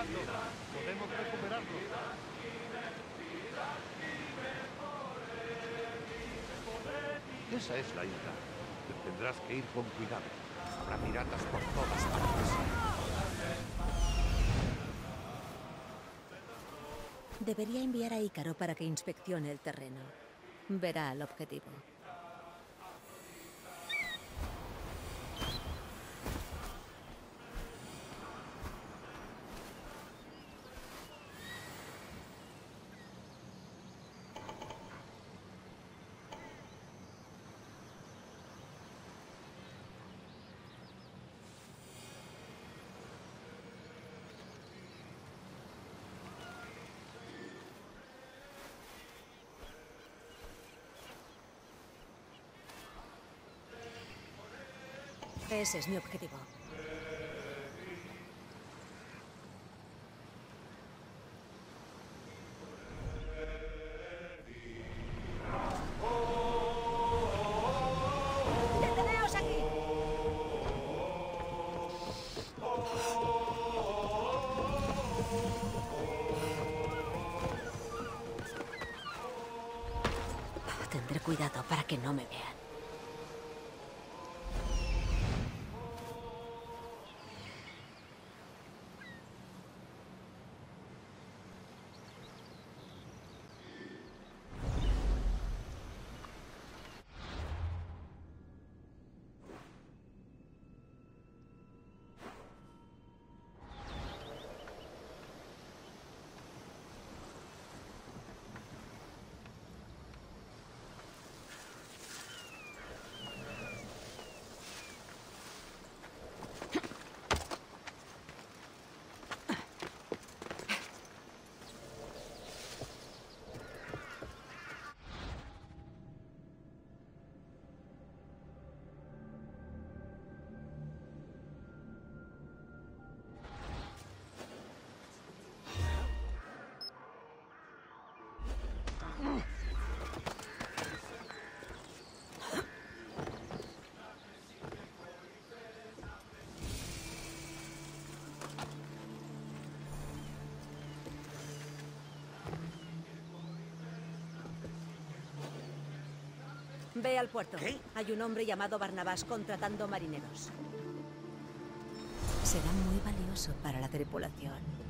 Podemos recuperarlo. Esa es la isla. Tendrás que ir con cuidado. Habrá piratas por todas partes. Debería enviar a Ícaro para que inspeccione el terreno. Verá el objetivo. Ese es mi objetivo. Tendré cuidado para que no me vean. Ve al puerto. Hay un hombre llamado Barnabás contratando marineros. Será muy valioso para la tripulación.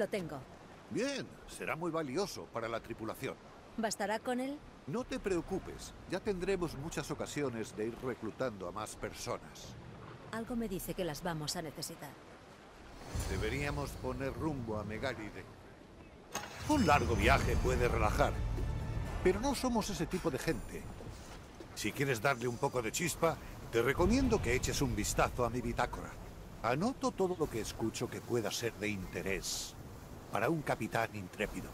Lo tengo. Bien, será muy valioso para la tripulación. ¿Bastará con él? No te preocupes, ya tendremos muchas ocasiones de ir reclutando a más personas. Algo me dice que las vamos a necesitar. Deberíamos poner rumbo a Megaride. Un largo viaje puede relajar, pero no somos ese tipo de gente. Si quieres darle un poco de chispa, te recomiendo que eches un vistazo a mi bitácora. Anoto todo lo que escucho que pueda ser de interés para un capitán intrépido.